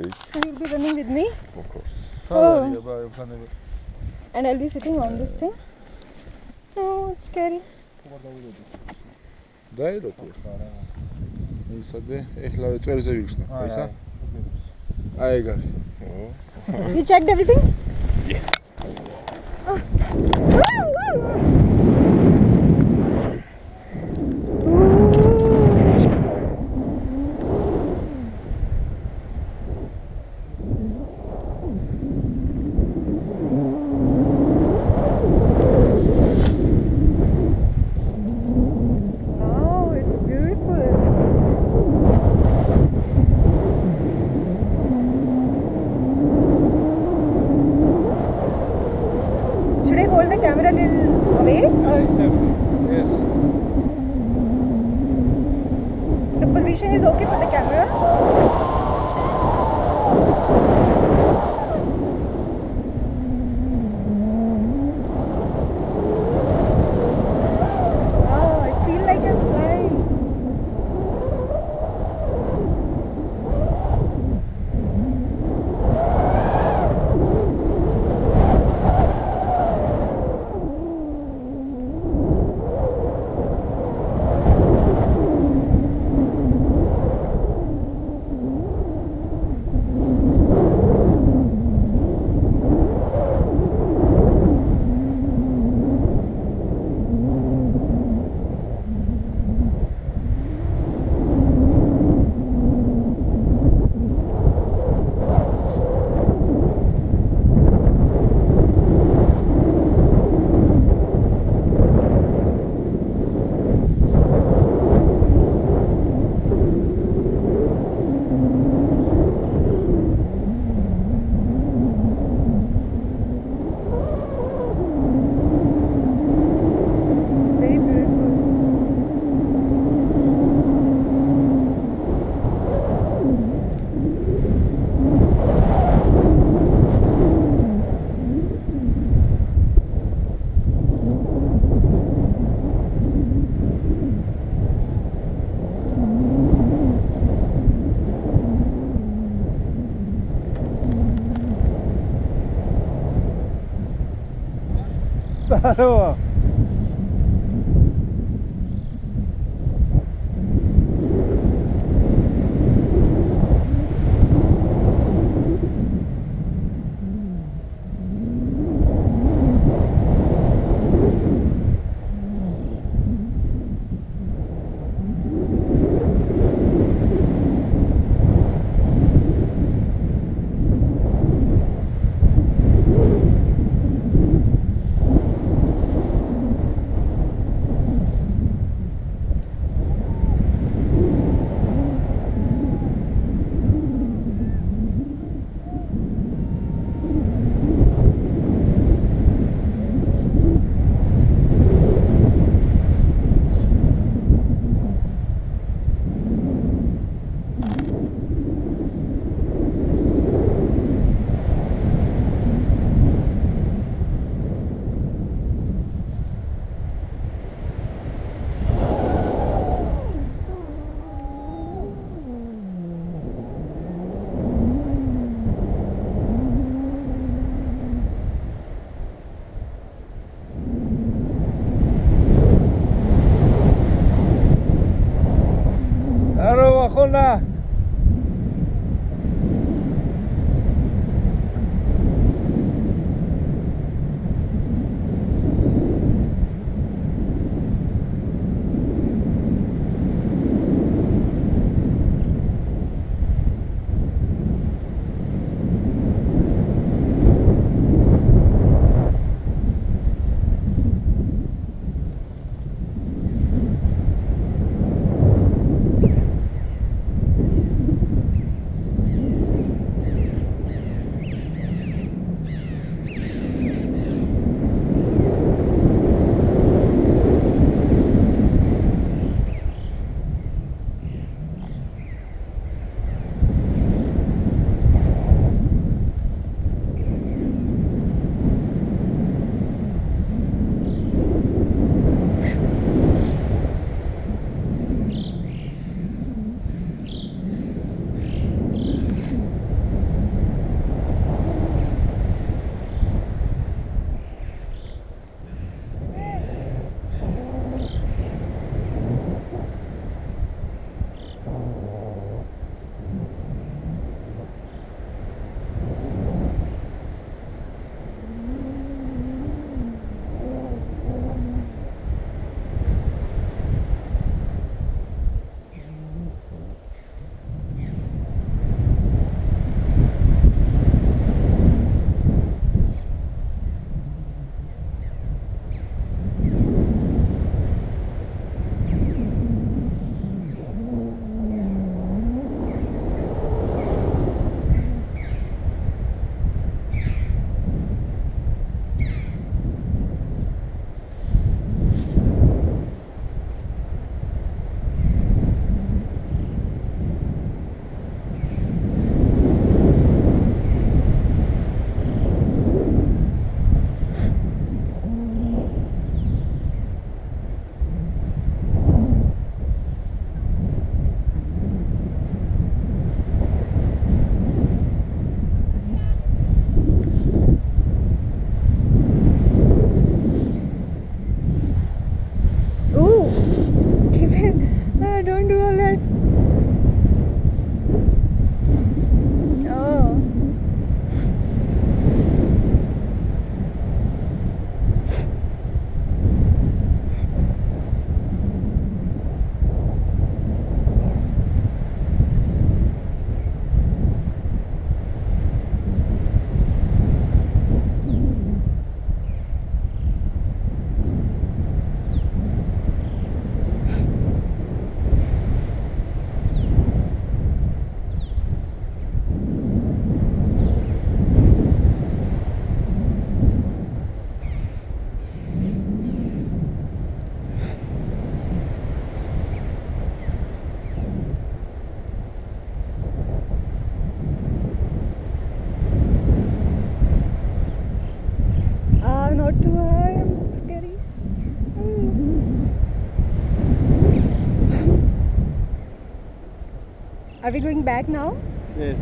stage. So you'll be running with me? Of course. Oh. And I'll be sitting on this thing? Oh, it's scary. Дай до тура. de, саде эхла вечер за вилшна. Айса? Ай гар. You checked everything? Yes. Ah. Oh. Woo, woo. Are we going back now? Yes.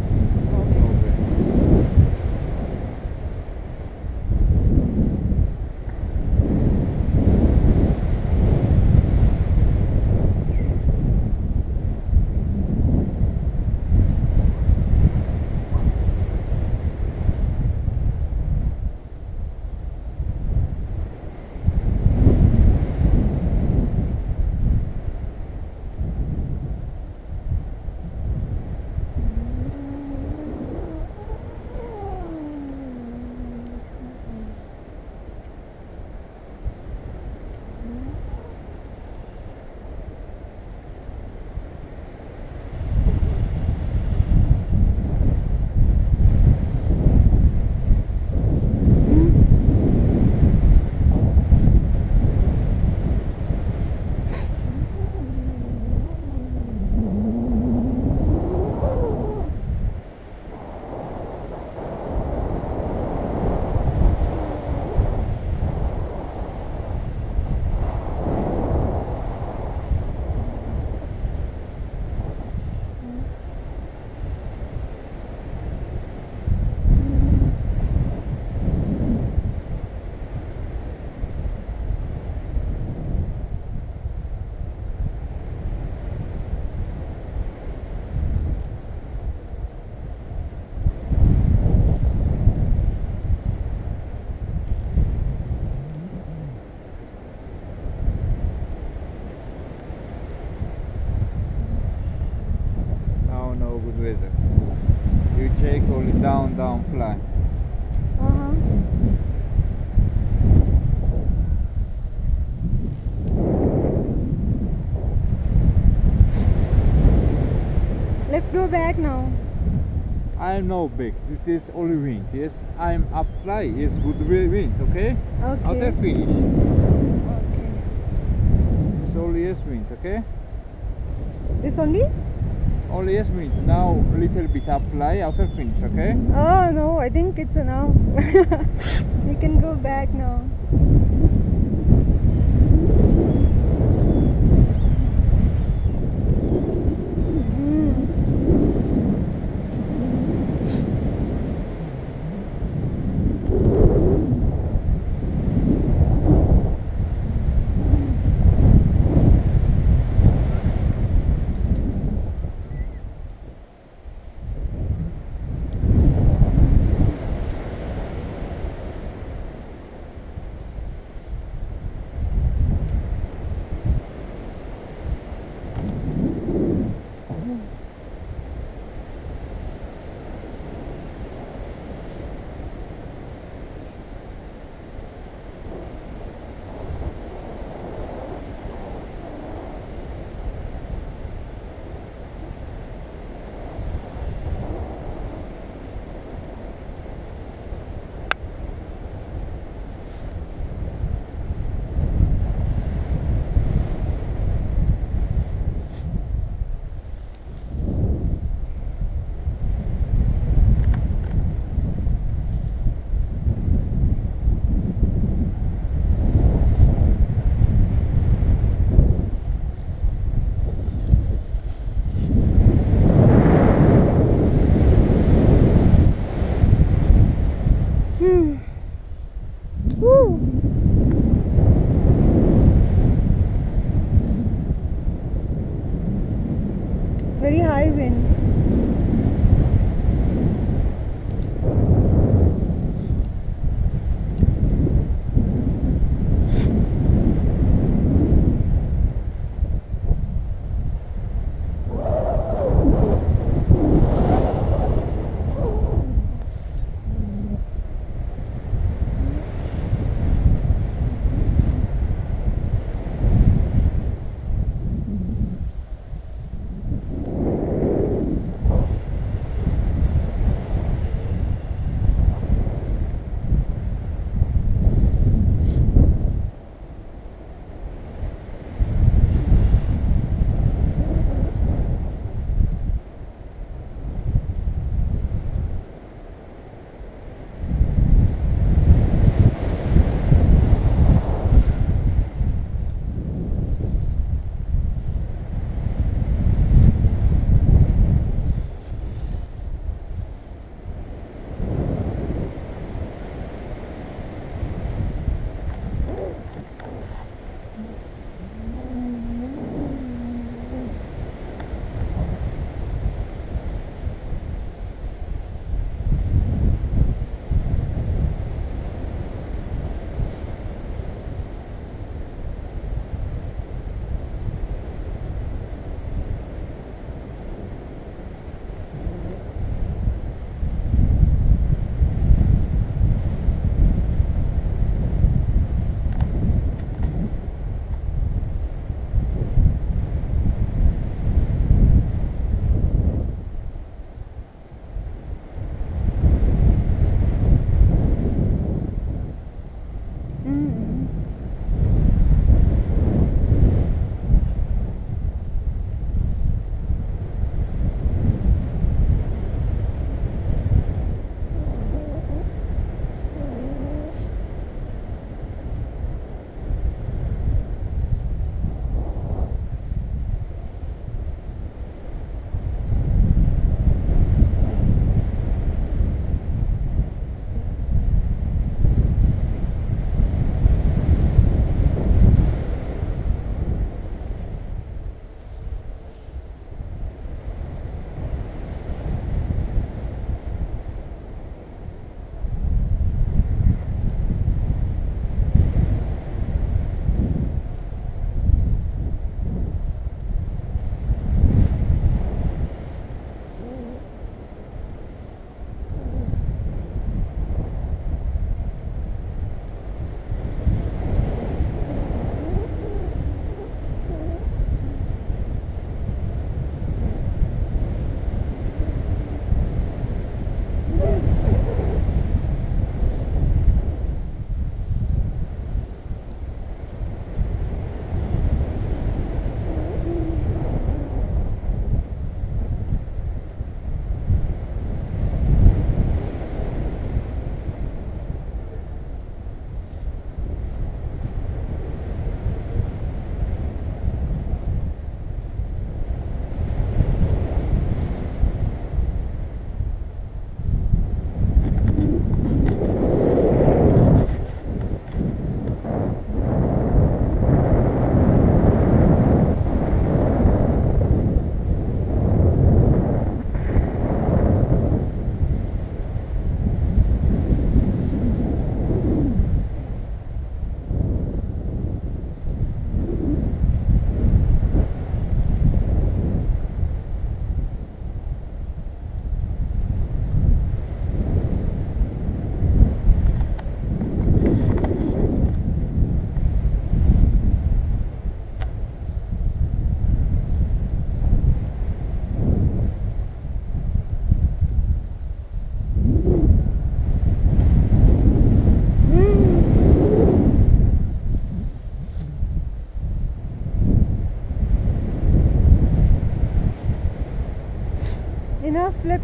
Back now. I'm no big. This is only wind. Yes, I'm up fly. Yes, good wind. Okay. Okay. finish. okay. It's only yes wind. Okay. It's only? Only yes wind. Now little bit up fly. Outer finish. Okay. Oh no, I think it's enough. we can go back now.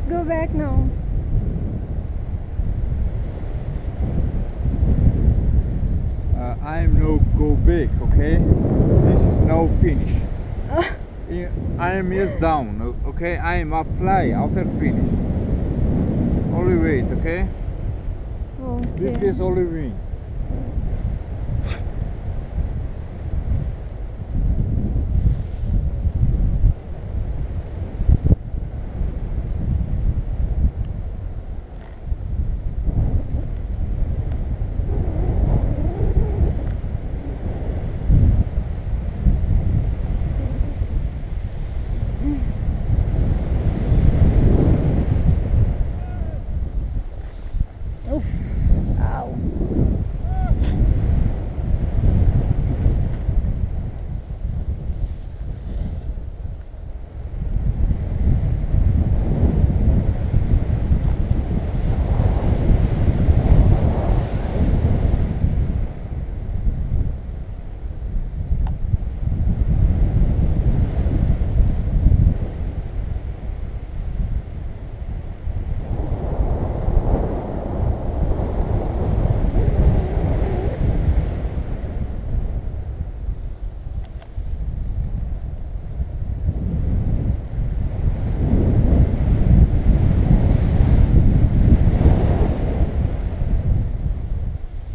Go back now. Uh, I'm no go back, okay? This is now finish. I'm is down, okay? I'm up fly after finish. Only wait, okay? Okay. This is only wing.